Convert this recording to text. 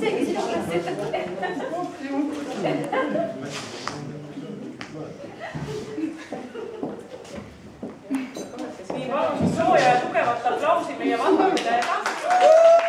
isegi sina oled nii, palun siis sooja ja tugevat aplausi meie vastupidajale. When